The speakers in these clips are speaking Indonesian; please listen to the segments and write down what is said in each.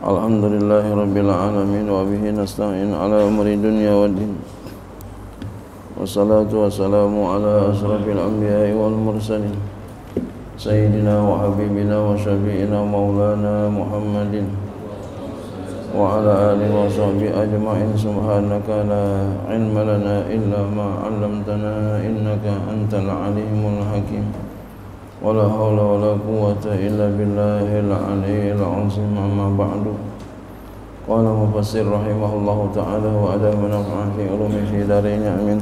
الحمد لله رب العالمين وبه نستعين على أمر الدنيا والدين والصلاة والسلام على أشرف الأنبياء والمرسلين سيدنا وحبيبنا وشفيعنا مولانا محمد وعلى آله وصحبه أجمعين سبحانك لا علم لنا إلا ما علمتنا إنك أنت العليم الحكيم ولا حول ولا قوة إلا بالله العلي العظيم أما بعد. قال مفسر رحمه الله تعالى وأدام نفعا في علوم في دارين أمين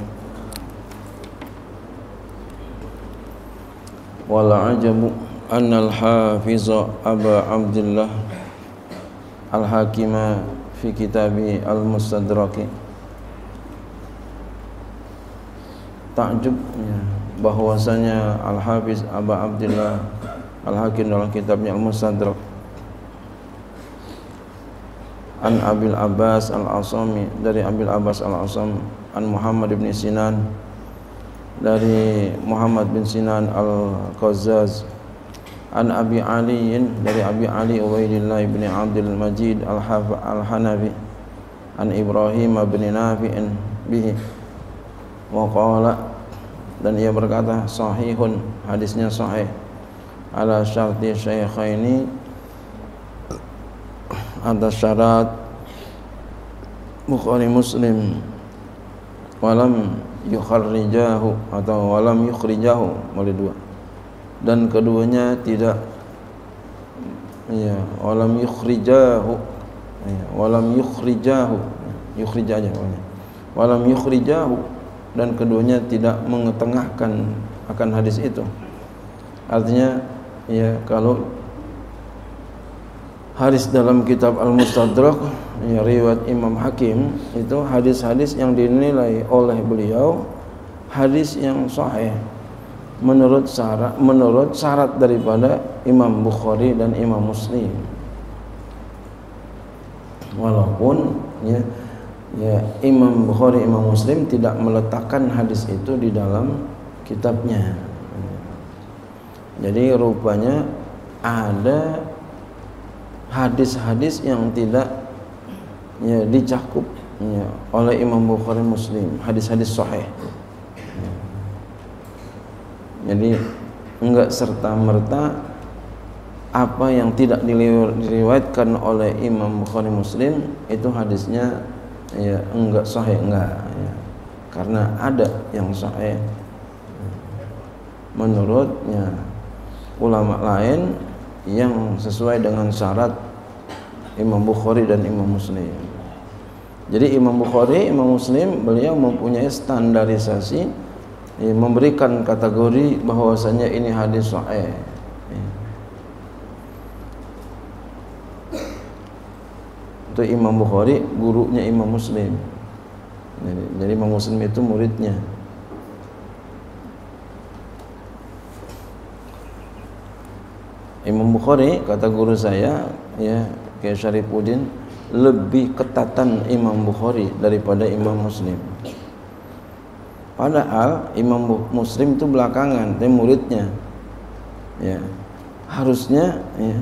والعجب أن الحافظ أبا عبد الله الحاكم في كتابه المستدرك. تعجب. Bahwasanya Al-Hafiz Abu Abdullah Al-Hakim dalam kitabnya Al-Mustadrak. An Abil Abbas Al-Asami dari Abil Abbas Al-Asam An Muhammad bin Sinan dari Muhammad bin Sinan Al-Qazzaz An Abi Ali dari Abi Ali Ubaidillah bin Abdul Majid Al-Hanafi An Ibrahim bin Nafi'in bihi. Wa qala dan ia berkata sahihun. Hadisnya sahih. Ala syarti syaikhaini ada syarat Bukhari Muslim. Walam yukharrijahu atau walam yukhrijahu oleh dua. Dan keduanya tidak. Ya walam yukhrijahu. Ya, walam yukhrijahu. Yukhrij aja walam yukhrijahu dan keduanya tidak mengetengahkan akan hadis itu. Artinya ya kalau hadis dalam kitab Al-Mustadrak ya riwayat Imam Hakim itu hadis-hadis yang dinilai oleh beliau hadis yang sahih menurut syarat menurut syarat daripada Imam Bukhari dan Imam Muslim. Walaupun ya ya Imam Bukhari Imam Muslim tidak meletakkan hadis itu di dalam kitabnya. Jadi rupanya ada hadis-hadis yang tidak ya dicakup ya, oleh Imam Bukhari Muslim. Hadis-hadis sahih. Jadi enggak serta merta apa yang tidak diriwayatkan oleh Imam Bukhari Muslim itu hadisnya ya enggak sahih enggak ya. karena ada yang sahih menurutnya ulama lain yang sesuai dengan syarat Imam Bukhari dan Imam Muslim. Jadi Imam Bukhari, Imam Muslim beliau mempunyai standarisasi ya, memberikan kategori bahwasanya ini hadis sahih itu Imam Bukhari gurunya Imam Muslim. Jadi, jadi Imam Muslim itu muridnya. Imam Bukhari kata guru saya ya Kiai Syarifuddin lebih ketatan Imam Bukhari daripada Imam Muslim. Padahal Imam Muslim itu belakangan dia muridnya. Ya harusnya ya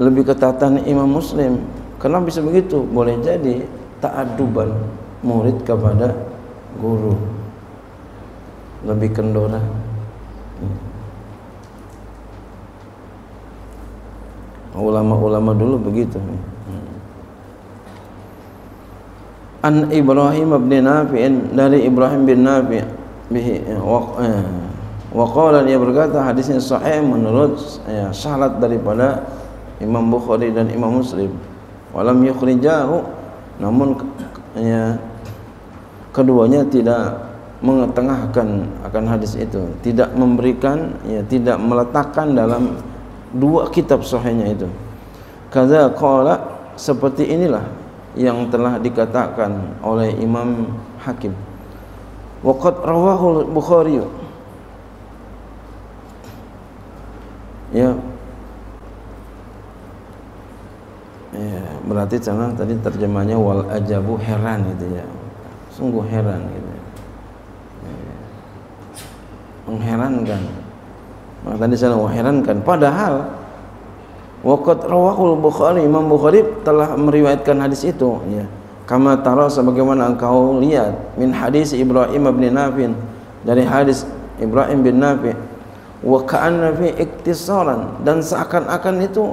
lebih ketatan Imam Muslim Kenapa bisa begitu? Boleh jadi ta'aduban murid kepada guru. Lebih kendora. Ulama-ulama dulu begitu. An Ibrahim bin Nafi' dari Ibrahim bin Nafi' bihi wa qala dia berkata hadisnya sahih menurut ya, syarat daripada Imam Bukhari dan Imam Muslim walam yukhrijahu. Namun ya keduanya tidak mengetengahkan akan hadis itu. Tidak memberikan ya tidak meletakkan dalam dua kitab sahihnya itu. Kaza qala seperti inilah yang telah dikatakan oleh Imam Hakim. Waqad rawahu Bukhari. Ya ya, berarti sana tadi terjemahnya wal ajabu heran gitu ya. Sungguh heran gitu. Ya. mengherankan. Maka tadi saya mengherankan padahal Waqad rawahul Bukhari Imam Bukhari telah meriwayatkan hadis itu ya. Kama tara sebagaimana engkau lihat min hadis Ibrahim bin Nafi dari hadis Ibrahim bin Nafi wa ka'anna fi iktisaran. Dan seakan-akan itu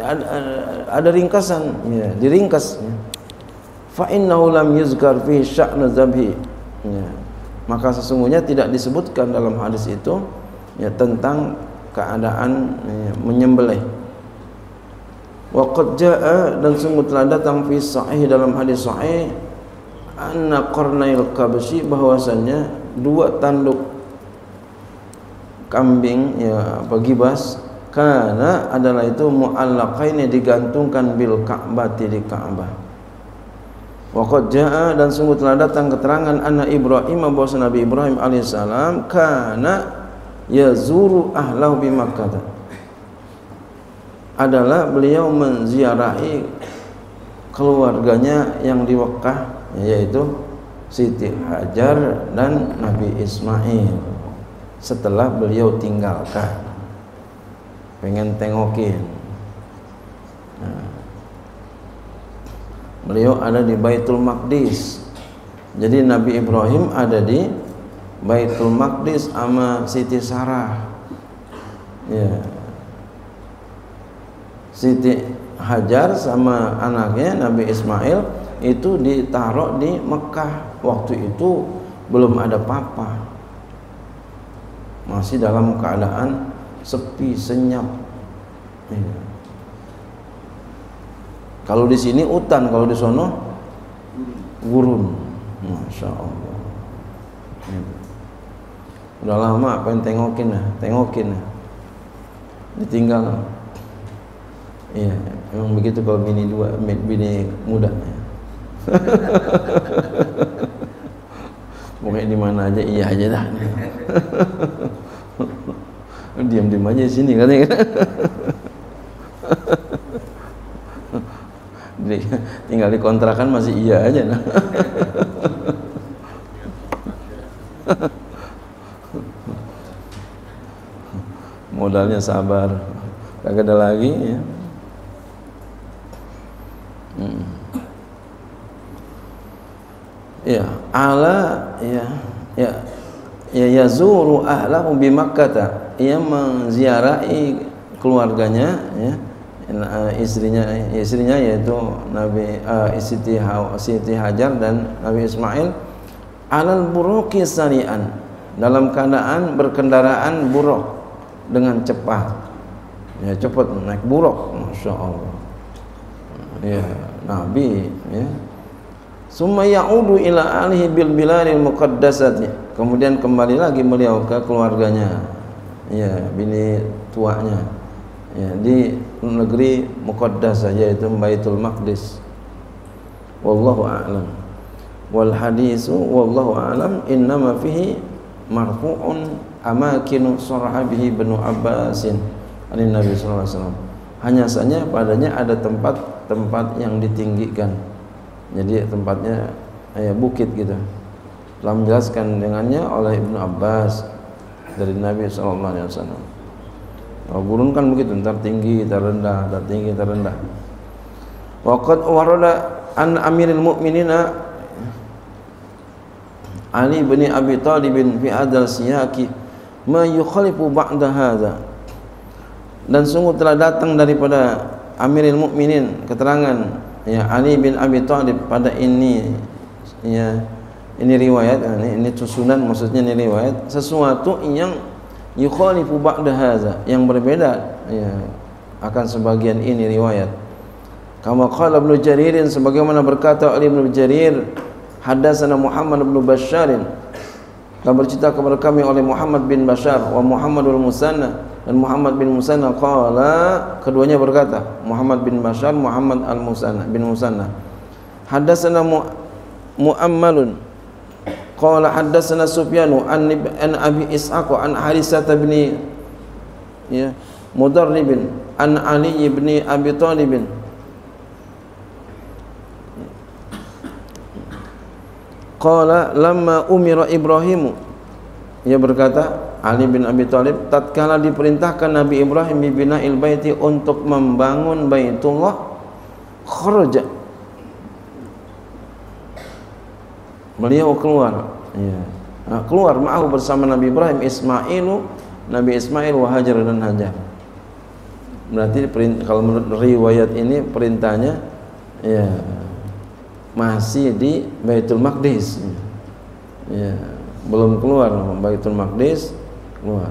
ada, ringkasan ya, diringkas ya. Fa innahu lam yuzkar fi sya'na zabhi ya. Maka sesungguhnya tidak disebutkan dalam hadis itu ya tentang keadaan ya, menyembelih Waqad jaa dan sungguh telah datang fi sahih dalam hadis sahih anna qarnail kabsi bahwasanya dua tanduk kambing ya bagi bas karena adalah itu muallaqaini digantungkan bil Ka'bah di Ka'bah. Waqad jaa dan sungguh telah datang keterangan anna Ibrahim bahwa Nabi Ibrahim alaihissalam kana yazuru ahlahu bi Makkah. Adalah beliau menziarahi keluarganya yang di Mekah yaitu Siti Hajar dan Nabi Ismail. Setelah beliau tinggalkan pengen tengokin. Nah, beliau ada di Baitul Maqdis. Jadi Nabi Ibrahim ada di Baitul Maqdis sama Siti Sarah. Ya. Siti Hajar sama anaknya Nabi Ismail itu ditaruh di Mekah. Waktu itu belum ada papa. Masih dalam keadaan sepi senyap ya. kalau di sini hutan kalau di sono gurun masya Allah ya. udah lama pengen tengokin lah tengokin lah ditinggal Iya, memang begitu kalau bini dua, bini muda. Pokoknya di mana aja iya aja dah. Diam-diam aja di sini katanya. tinggal di kontrakan masih iya aja nah. Modalnya sabar. Kagak ada lagi ya. Hmm. Ya, ya ya yazuru ahlahu bi Makkah. Ia menziarahi keluarganya ya. Istrinya istrinya yaitu Nabi uh, Siti, Siti Hajar dan Nabi Ismail. Alal buruki sarian. Dalam keadaan berkendaraan buruk dengan cepat. Ya cepat naik buruk masya Allah. Ya Nabi ya. Summa ya'udu ila alihi bil biladil muqaddasati. Kemudian kembali lagi beliau ke keluarganya. Ya, bini tuanya. Ya, di negeri muqaddas yaitu Baitul Maqdis. Wallahu a'lam. Wal hadisu wallahu a'lam innama fihi marfu'un amakinu sahabihi bin Abbasin. Ani Nabi sallallahu alaihi wasallam. Hanya saja padanya ada tempat tempat yang ditinggikan jadi tempatnya ya bukit gitu telah menjelaskan dengannya oleh Ibnu Abbas dari Nabi Sallallahu Alaihi Wasallam. Kalau gurun kan begitu ntar tinggi ntar rendah ntar tinggi ntar rendah. Waqad warada an Amirul Mukminina Ali bin Abi Thalib fi adal siyaki ma yukhalifu ba'da hadza dan sungguh telah datang daripada Amirul Mukminin keterangan ya Ali bin Abi Thalib pada ini ya ini riwayat ini, ini susunan maksudnya ini riwayat. Sesuatu yang yukhalifu ba'da yang berbeda ya akan sebagian ini riwayat. Kama qala Ibnu Jarir sebagaimana berkata oleh Ibnu Jarir hadatsana Muhammad bin Bashar telah bercerita kepada kami oleh Muhammad bin Bashar wa Muhammadul Musanna dan Muhammad bin Musanna qala keduanya berkata Muhammad bin Bashar Muhammad al Musanna bin Musanna hadatsana mu, Muammalun qala hadatsana Sufyanu an, an Abi Ishaq an Harisah bin ya Mudarrib an Ali bin Abi Talib. Qala lamma umira Ibrahimu ia berkata Ali bin Abi Thalib tatkala diperintahkan Nabi Ibrahim bibina baiti untuk membangun Baitullah kharaja beliau keluar. Ya nah, keluar ma'ahu bersama Nabi Ibrahim Ismailu. Nabi Ismail wa Hajar dan Hajar. Berarti kalau menurut riwayat ini perintahnya ya masih di Baitul Maqdis. Ya belum keluar Baitul Maqdis keluar.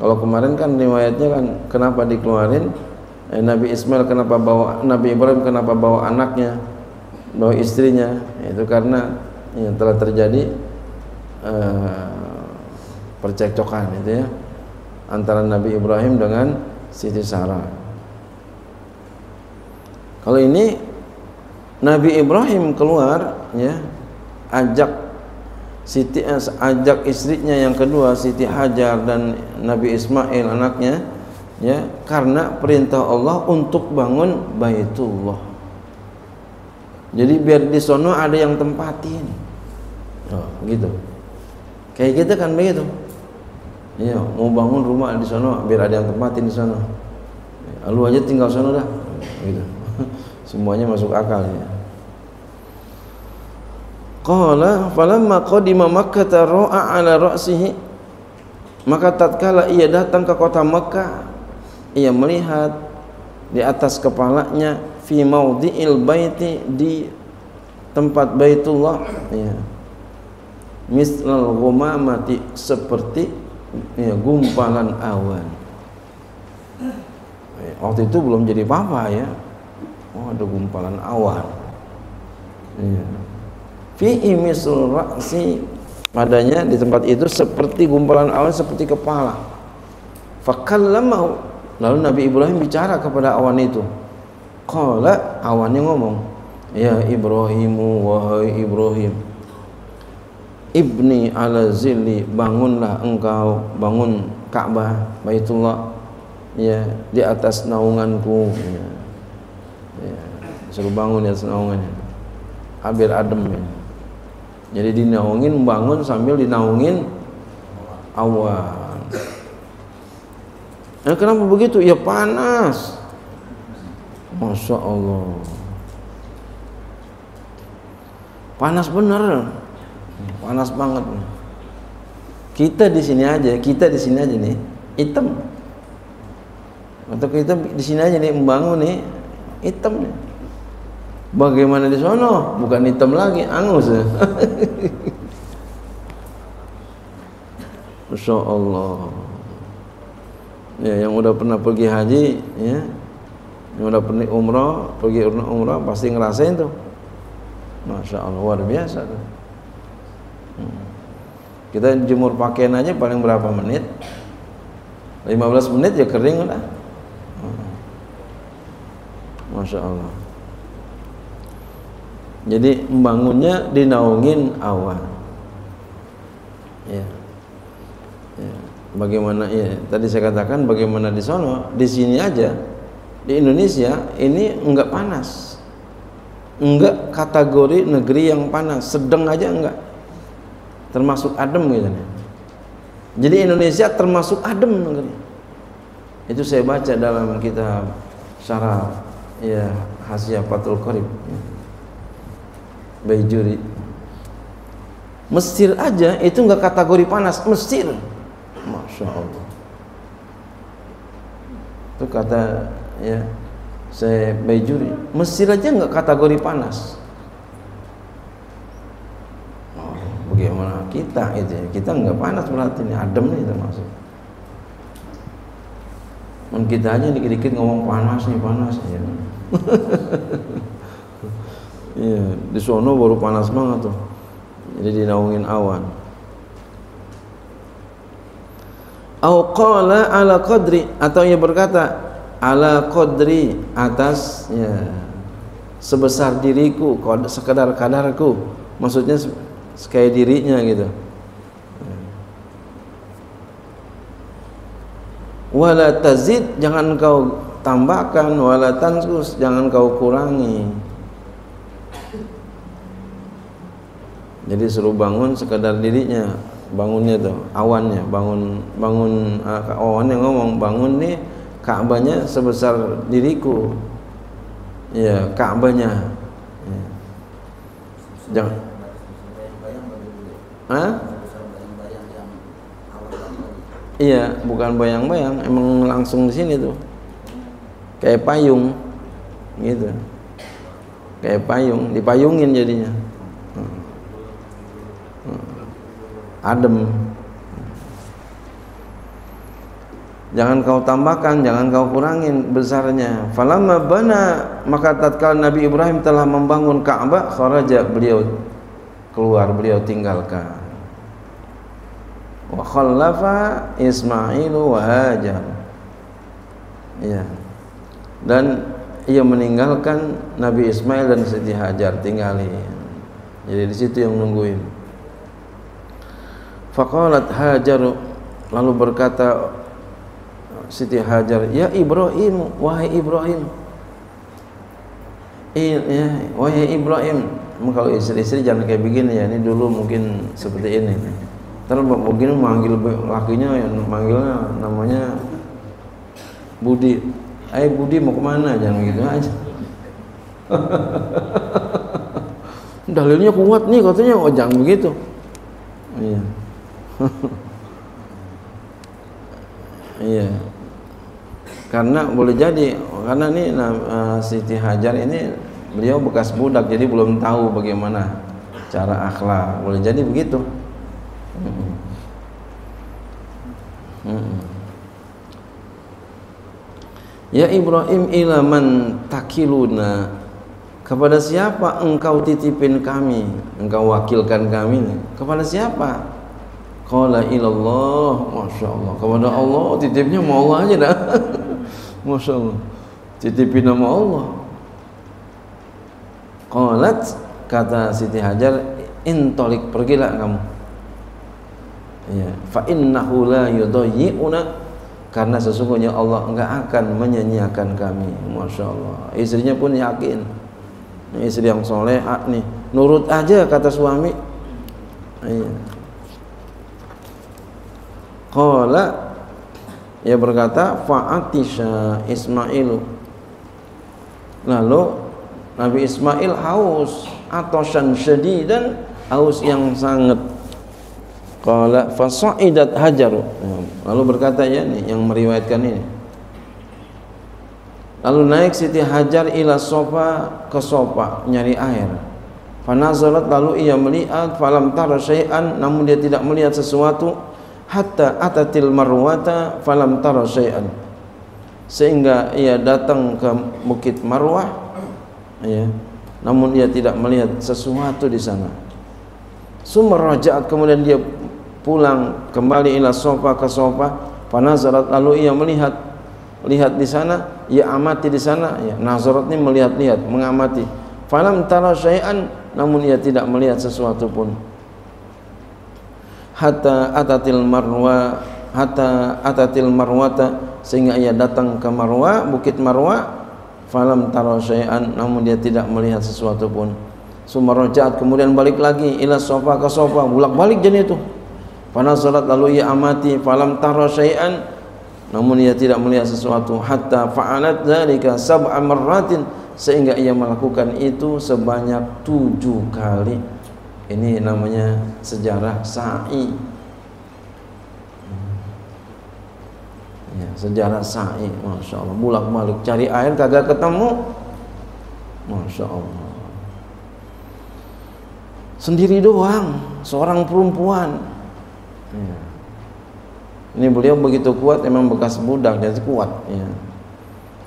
Kalau kemarin kan riwayatnya kan kenapa dikeluarin? Eh, Nabi Ismail kenapa bawa Nabi Ibrahim kenapa bawa anaknya bawa istrinya itu karena yang telah terjadi uh, percekcokan itu ya antara Nabi Ibrahim dengan Siti Sarah kalau ini Nabi Ibrahim keluar ya ajak Siti eh, ajak istrinya yang kedua Siti Hajar dan Nabi Ismail anaknya ya karena perintah Allah untuk bangun Baitullah. Jadi biar di sono ada yang tempatin. Oh, gitu. Kayak kita kan begitu. Iya, mau bangun rumah di sono biar ada yang tempatin di sono. Lu aja tinggal sono dah. Gitu. Semuanya masuk akal ya. Qala falamma qadima Makkah ra'a ala ra'sihi maka tatkala ia datang ke kota Makkah ia melihat di atas kepalanya fi maudhi'il baiti di tempat Baitullah. Ya. Mislal ghumamati seperti ya, gumpalan awan. Waktu itu belum jadi apa ya. Oh ada gumpalan awan. Ya. fi imisul ra'si padanya di tempat itu seperti gumpalan awan seperti kepala. Fakallamahu lalu Nabi Ibrahim bicara kepada awan itu qala awannya ngomong ya Ibrahimu wahai Ibrahim ibni ala zilli bangunlah engkau bangun Ka'bah Baitullah ya di atas naunganku. Ya. Suruh bangun ya naungannya. Hampir adem ya. jadi dinaungin bangun sambil dinaungin awan. Nah, kenapa begitu? Ya panas Masya Allah panas bener panas banget kita di sini aja kita di sini aja nih hitam atau kita di sini aja nih membangun nih hitam nih Bagaimana di sono? Bukan hitam lagi, angus. Masya Allah. Ya, yang udah pernah pergi haji, ya, yang udah pernah umrah, pergi umrah pasti ngerasain tuh. Masya Allah, luar biasa tuh. Hmm. Kita jemur pakaian aja paling berapa menit? 15 menit ya kering udah. Hmm. Masya Allah. Jadi membangunnya dinaungin awan. Ya. ya. Bagaimana ya tadi saya katakan bagaimana di sono, di sini aja di Indonesia ini enggak panas. Enggak kategori negeri yang panas, sedang aja enggak. Termasuk adem gitu Jadi Indonesia termasuk adem negeri. Itu saya baca dalam kitab syarah ya Hasyiah Fathul Qarib. Ya Baijuri Mesir aja itu nggak kategori panas Mesir Masya Allah itu kata ya. Saya Baijuri Mesir aja nggak kategori panas. Oh, bagaimana kita itu ya? Kita nggak panas berarti ini adem nih termasuk. Men kita aja dikit-dikit ngomong panas nih panas ya. Iya, di sono baru panas banget tuh. Jadi dinaungin awan. Au qala ala qadri atau ia berkata ala qadri atas ya sebesar diriku, sekedar kadarku. Maksudnya kayak dirinya gitu. Wala tazid jangan kau tambahkan wala tansus jangan kau kurangi. Jadi suruh bangun sekadar dirinya bangunnya tuh awannya bangun bangun uh, awannya ngomong bangun nih Ka'bahnya sebesar diriku ya Ka'bahnya ya. jangan Hah? Iya, bukan bayang-bayang, emang langsung di sini tuh. Kayak payung. Gitu. Kayak payung, dipayungin jadinya. adem jangan kau tambahkan jangan kau kurangin besarnya. Falamma bana maka tatkala Nabi Ibrahim telah membangun Ka'bah kharaja beliau keluar beliau tinggalkan. Wa khallafa Ismailu wa Hajar. Ya. Dan ia meninggalkan Nabi Ismail dan Siti Hajar tinggalin. Jadi di situ yang nungguin. Faqalat Hajar lalu berkata Siti Hajar, "Ya Ibrahim, wahai Ibrahim." ya, wahai Ibrahim. Kalau istri-istri jangan kayak begini ya. Ini dulu mungkin seperti ini. Terus mungkin manggil lakinya yang manggilnya namanya Budi. Eh Budi mau ke mana? Jangan gitu aja. Dalilnya kuat nih katanya. Oh jangan begitu. Iya. iya karena boleh jadi karena ini uh, Siti Hajar ini beliau bekas budak jadi belum tahu bagaimana cara akhlak. Boleh jadi begitu. Ya Ibrahim ilaman takiluna. Kepada siapa engkau titipin kami? Engkau wakilkan kami kepada siapa? Qala ilallah Masya Allah. Kepada Allah titipnya mau Allah aja dah Masya Allah Titipin nama Allah. Qalat Kata Siti Hajar Intolik pergilah kamu. Ya. Fa innahu la yudayyi'una Karena sesungguhnya Allah enggak akan menyanyiakan kami. Masya Allah Istrinya pun yakin. Istri yang soleh nih Nurut aja kata suami. Iya. Qala ia berkata fa'atisha Ismailu. Lalu Nabi Ismail haus atau syadidan haus yang sangat. Qala fasa'idat hajaru. Lalu berkata ya nih yang meriwayatkan ini. Lalu naik Siti Hajar ila sofa ke sofa nyari air. Fanazalat lalu ia melihat falam tara syai'an namun dia tidak melihat sesuatu hatta atatil marwata falam tara syai'an. Sehingga ia datang ke bukit Marwah ya. Namun ia tidak melihat sesuatu di sana. Sumber rajaat kemudian dia pulang kembali ila sofa ke sofa panazarat lalu ia melihat lihat di sana ia amati di sana ya. Nazarat ini melihat-lihat mengamati. Falam tara syai'an namun ia tidak melihat sesuatu pun hatta atatil marwa hatta atatil marwata sehingga ia datang ke marwa bukit marwa falam tara syai'an namun dia tidak melihat sesuatu pun. Summa kemudian balik lagi ila sofa ke sofa bolak balik jadi itu. Pada salat lalu ia amati falam tara syai'an namun ia tidak melihat sesuatu. Hatta fa'alat dzalika sab'a marratin sehingga ia melakukan itu sebanyak tujuh kali ini namanya sejarah sa'i. Ya, sejarah sa'i Masya Allah. Bulak balik cari air kagak ketemu. Masya Allah. Sendiri doang seorang perempuan. Ya. ini beliau begitu kuat emang bekas budak jadi kuat ya.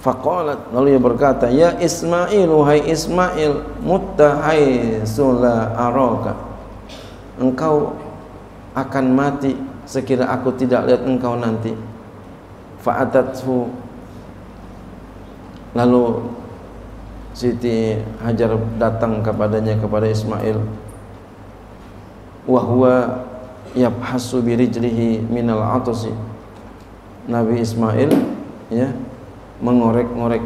Faqalat lalu ia berkata, "Ya Ismail, wahai Ismail, mutta sula araka." Engkau akan mati sekira aku tidak lihat engkau nanti. Fa'atathu Lalu Siti Hajar datang kepadanya kepada Ismail wahwa yabhasu birijlihi minal atusi Nabi Ismail ya mengorek-ngorek.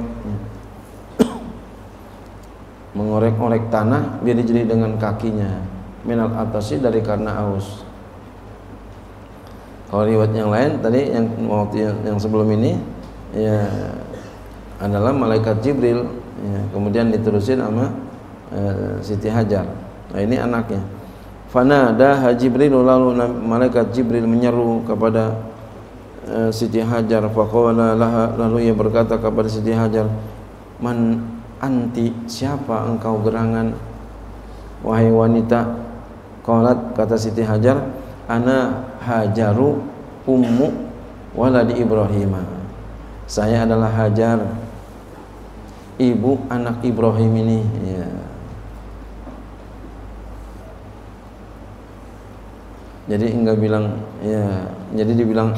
Mengorek-ngorek tanah biar jadi dengan kakinya. Minal atasi dari karena aus. Kalau riwayat yang lain tadi yang waktu yang, sebelum ini ya adalah malaikat Jibril ya, kemudian diterusin sama uh, Siti Hajar. Nah ini anaknya. Fanada Jibril lalu malaikat Jibril menyeru kepada uh, Siti Hajar faqala laha. Lalu ia berkata kepada Siti Hajar man anti siapa engkau gerangan? Wahai wanita qalat kata Siti Hajar ana hajaru ummu waladi Ibrahim saya adalah Hajar ibu anak Ibrahim ini. Ya. jadi enggak bilang ya jadi dibilang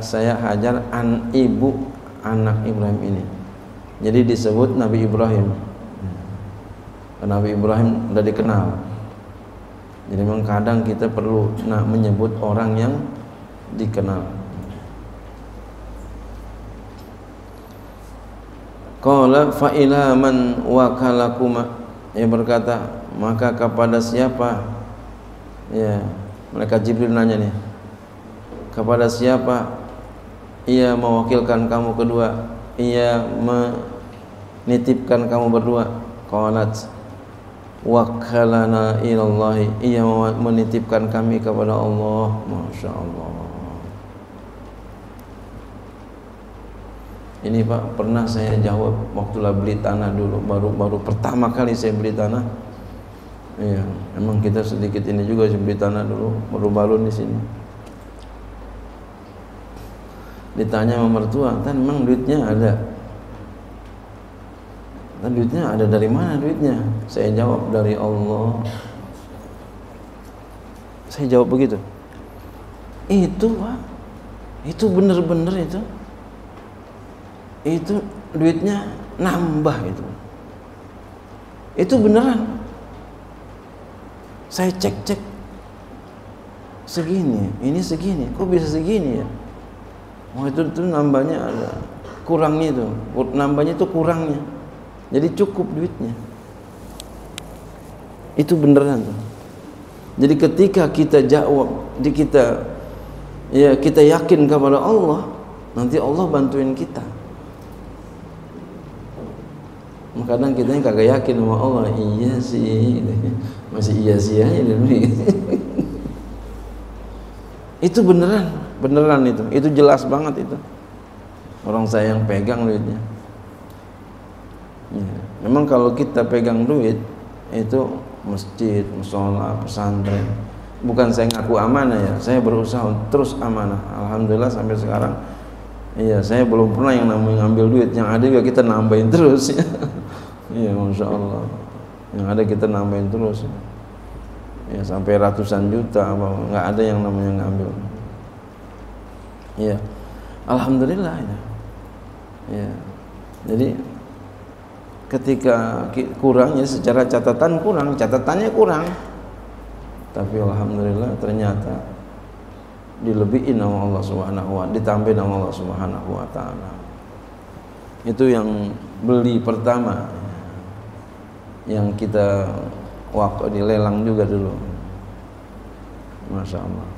saya Hajar an ibu anak Ibrahim ini. Jadi disebut Nabi Ibrahim. Nabi Ibrahim sudah dikenal. Jadi memang kadang kita perlu nak menyebut orang yang dikenal. Qala fa ila man wakalakuma. Berkata maka kepada siapa? Ya mereka Jibril nanya nih kepada siapa ia mewakilkan kamu kedua? Ia menitipkan kamu berdua? Qalat wakalana ilallahi. Ia menitipkan kami kepada Allah. Masya Allah. Ini Pak pernah saya jawab waktu lah beli tanah dulu. Baru baru pertama kali saya beli tanah. Iya emang kita sedikit ini juga beli tanah dulu. Baru balon di sini ditanya sama mertua kan emang duitnya ada? Dan duitnya ada dari mana duitnya? Saya jawab dari Allah. Saya jawab begitu itu pak. Itu bener-bener itu. Itu duitnya nambah itu. Itu beneran. Saya cek-cek segini ini segini kok bisa segini ya oh itu itu nambahnya ada. Kurangnya itu. Nambahnya itu kurangnya. Jadi cukup duitnya. Itu beneran tuh. Jadi ketika kita jawab di kita ya kita yakin kepada Allah nanti Allah bantuin kita. Kadang kita yang kagak yakin sama Allah iya sih. Masih iya sih aja. Dulu itu beneran beneran itu itu jelas banget itu orang saya yang pegang duitnya ya. memang kalau kita pegang duit itu masjid, musola, pesantren bukan saya ngaku amanah ya saya berusaha terus amanah alhamdulillah sampai sekarang iya saya belum pernah yang namanya ngambil duit yang ada juga kita nambahin terus ya Iya, masya Allah. Yang ada kita nambahin terus. Ya sampai ratusan juta nggak ada yang namanya ngambil. Iya, alhamdulillah ya. Ya, jadi ketika kurang ya secara catatan kurang, catatannya kurang. Tapi alhamdulillah ternyata dilebihin sama Allah Subhanahu wa ditambahin sama Allah Subhanahu wa taala. Itu yang beli pertama yang kita waktu dilelang juga dulu Masya Allah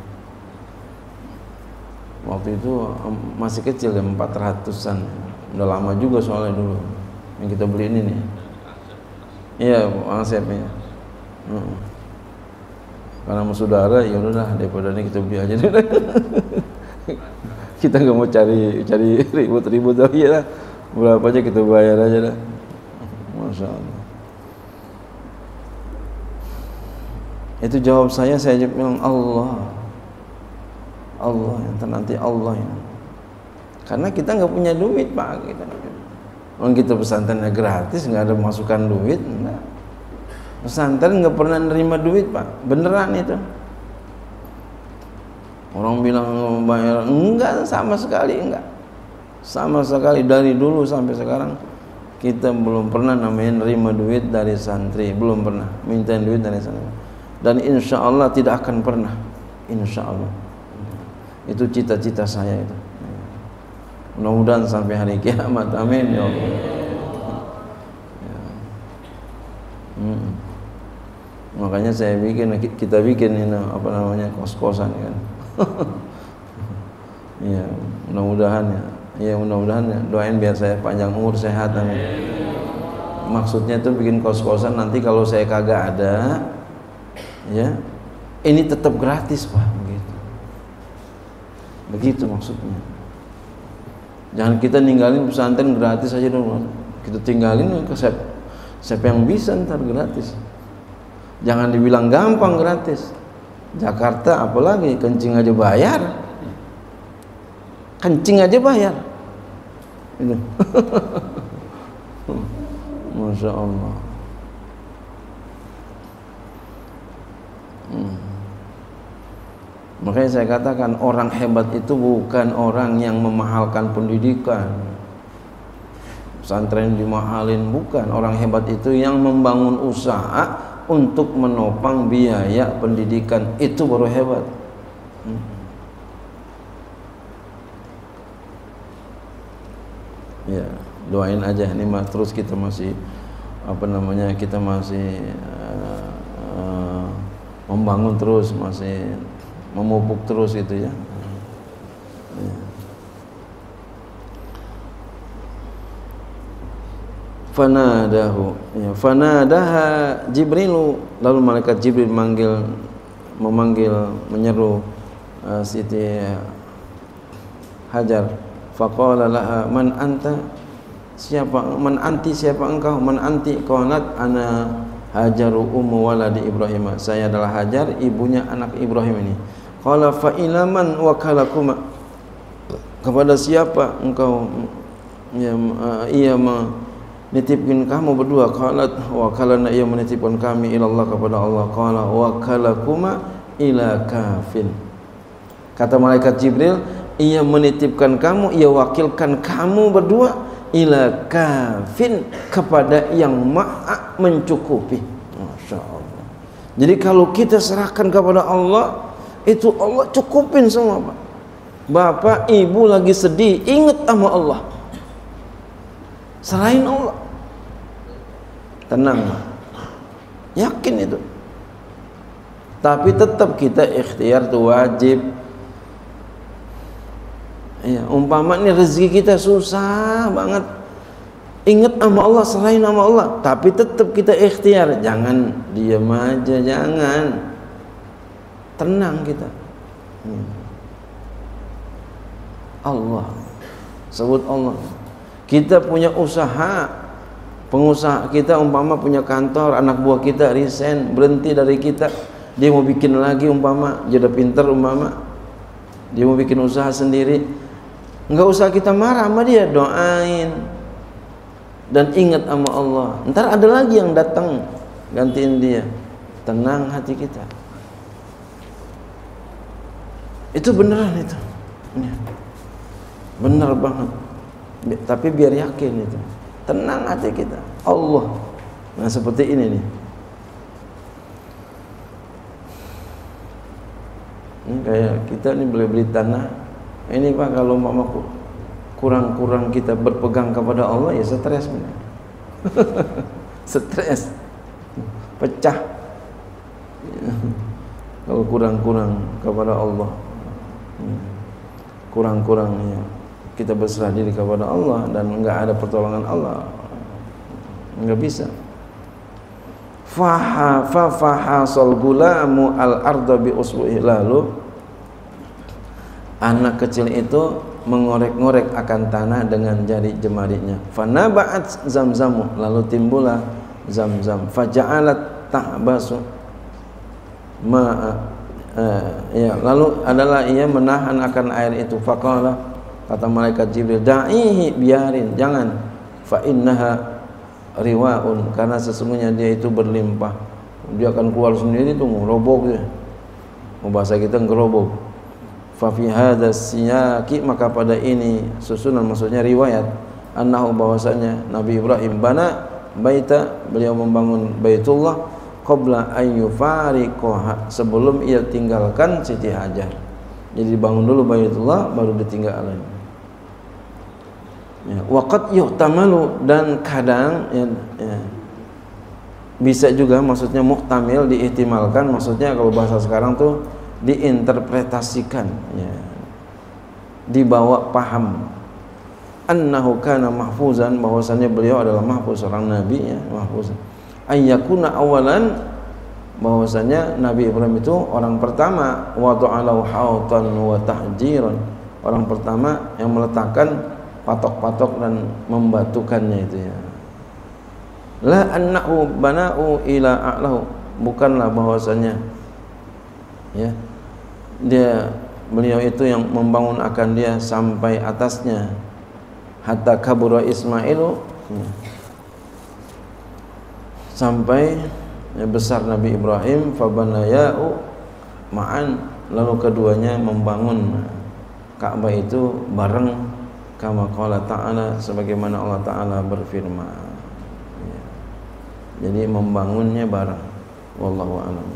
waktu itu masih kecil ya 400an udah lama juga soalnya dulu yang kita beli ini. Nih iya Asep ya hmm. karena mau saudara ya udah daripada ini kita beli aja kita nggak mau cari cari ribut-ribut lagi ya berapa aja kita bayar aja dah Masya Allah. Itu jawab saya saya bilang Allah Allah yang nanti Allah yang karena kita nggak punya duit pak. Kita Orang kita pesantrennya gratis nggak ada masukan duit enggak. pesantren nggak pernah nerima duit pak. Beneran itu. Orang bilang bayar. Enggak sama sekali enggak. Sama sekali dari dulu sampai sekarang kita belum pernah namanya nerima duit dari santri. Belum pernah. Minta duit dari santri. Dan insya Allah tidak akan pernah. Insya Allah itu cita-cita saya itu. Mudah-mudahan sampai hari kiamat. Amin ya Allah. Ya. Hmm. makanya saya bikin kita bikin ini apa namanya kos-kosan kan. Ya mudah-mudahan ya. Ya mudah-mudahan ya. Doain biar saya panjang umur sehat amin. Maksudnya itu bikin kos-kosan nanti kalau saya kagak ada ya ini tetap gratis pak begitu maksudnya. Jangan kita ninggalin pesantren gratis aja dong kita tinggalin ke siapa, siapa yang bisa ntar gratis. Jangan dibilang gampang gratis. Jakarta apalagi kencing aja bayar. Kencing aja bayar. Itu Masya Allah. Hmm. Makanya saya katakan orang hebat itu bukan orang yang memahalkan pendidikan. Pesantren dimahalin bukan. Orang hebat itu yang membangun usaha untuk menopang biaya pendidikan. Itu baru hebat. Hmm. ya doain aja ini mah terus kita masih apa namanya kita masih uh, membangun terus masih memupuk terus itu ya, fanadahu ya fanadaha jibrilu. Lalu malaikat jibril manggil memanggil menyeru uh, Siti Hajar. Faqala laha man anta? Siapa man anti siapa engkau? Man anti qalat ana hajaru ummu waladi ibrahim. Saya adalah hajar ibunya anak ibrahim ini qala fa ilaman wakalakuma kepada siapa engkau ya uh, ia menitipkan kamu berdua? Qalat wa kalana ia menitipkan kami ila Allah kepada Allah. Qala wa kalakuma ila kafin. Kata malaikat Jibril ia menitipkan kamu ia wakilkan kamu berdua ila kafin kepada yang maha mencukupi. Masya Allah. Jadi kalau kita serahkan kepada Allah itu Allah cukupin semua Pak. Bapak ibu lagi sedih ingat sama Allah. Selain Allah. Tenang yakin itu. Tapi tetap kita ikhtiar itu wajib. Ya umpama ini rezeki kita susah banget. Ingat sama Allah selain nama Allah. Tapi tetap kita ikhtiar. Jangan diam aja jangan tenang kita. Hmm. Allah. Sebut Allah. Kita punya usaha. Pengusaha kita umpama punya kantor anak buah kita resign berhenti dari kita. Dia mau bikin lagi umpama jadi pinter umpama. Dia mau bikin usaha sendiri. Nggak usah kita marah sama dia doain. Dan ingat sama Allah. Ntar ada lagi yang datang gantiin dia. Tenang hati kita itu beneran itu. Benar banget. Tapi biar yakin itu. Tenang hati kita. Allah. Nah seperti ini nih. Ini kayak kita nih beli beli tanah. Ini pak kalau mama kurang-kurang kita berpegang kepada Allah ya stres benar stres. Pecah. Kalau kurang-kurang kepada Allah kurang-kurangnya kita berserah diri kepada Allah dan enggak ada pertolongan Allah. Enggak bisa. Faha fa faha sol gulamu al arda bi usbuhi lalu anak kecil itu mengorek-ngorek akan tanah dengan jari jemarinya. Fanabaat zamzamu. Lalu timbullah zamzam. Faja'alat tahbasu ma uh, ya lalu adalah ia menahan akan air itu. Faqala kata malaikat Jibril da'ihi biarin jangan. Fa innaha riwaun karena sesungguhnya dia itu berlimpah. Dia akan keluar sendiri tuh ngerobok mau bahasa kita ngerobok fa fi siyaki maka pada ini susunan maksudnya riwayat annahu bahwasanya Nabi Ibrahim bana baita beliau membangun Baitullah qabla an yufariqaha sebelum ia tinggalkan Siti Hajar. Jadi dibangun dulu Baitullah baru ditinggalkan. Ya, waqat yuhtamalu dan kadang ya, ya, bisa juga maksudnya muhtamil diihtimalkan maksudnya kalau bahasa sekarang tuh diinterpretasikan ya. dibawa paham. Annahu kana mahfuzan bahwasanya beliau adalah mahfuz seorang nabi ya mahfuz ayyakuna awalan bahwasanya Nabi Ibrahim itu orang pertama wa ta'alahu hautan tahjiran. Orang pertama yang meletakkan patok-patok dan membatukannya itu ya. La annahu bana'u ila a'lahu. Bukanlah bahwasanya ya dia beliau itu yang membangun akan dia sampai atasnya. Hatta kabura Ismailu ya. Sampai ya, besar Nabi Ibrahim fabanayau ma'an. Lalu keduanya membangun Ka'bah itu bareng kama qala ta'ala sebagaimana Allah taala berfirman. Ya. jadi membangunnya bareng. Wallahu a'lam